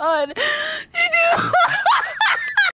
god. You do.